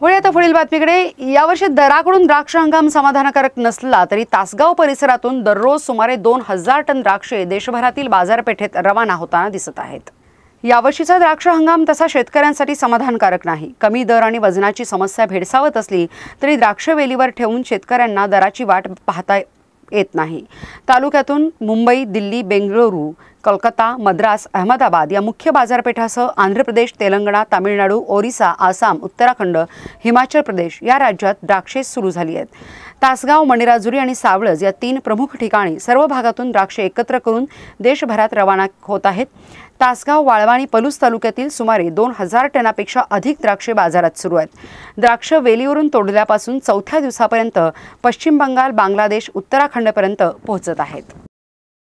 वळी आता पुढील बातमीकडे. यावर्षी दराकडून द्राक्ष हंगाम समाधानकारक नसला तरी तासगाव परिसरातून दररोज सुमारे दोन हजार टन द्राक्षे देशभरातील बाजारपेठेत रवाना होताना दिसत आहेत. यावर्षीचा द्राक्ष हंगाम तसा शेतकऱ्यांसाठी समाधानकारक नाही. कमी दर आणि वजनाची समस्या भेडसावत असली तरी द्राक्ष वेलीवर ठेवून शेतकऱ्यांना दराची वाट पाहता येत नाही. तालुक्यातून मुंबई दिल्ली बेंगळुरू कोलकाता मद्रास अहमदाबाद या मुख्य बाजारपेठासह आंध्र प्रदेश तेलंगणा तामिळनाडू ओरिसा आसाम उत्तराखंड हिमाचल प्रदेश या राज्यात द्राक्षे सुरू झाली आहेत. तासगाव मणिराजुरी आणि सावळज या तीन प्रमुख ठिकाणी सर्व भागातून द्राक्षे एकत्र करून देशभरात रवाना होत आहेत. तासगाव वाळवा आणि पलूस तालुक्यातील सुमारे दोन हजार टनापेक्षा अधिक द्राक्षे बाजारात सुरू आहेत. द्राक्ष वेलीवरून तोडल्यापासून चौथ्या दिवसापर्यंत पश्चिम बंगाल बांगलादेश उत्तराखंडपर्यंत पोहोचत आहेत.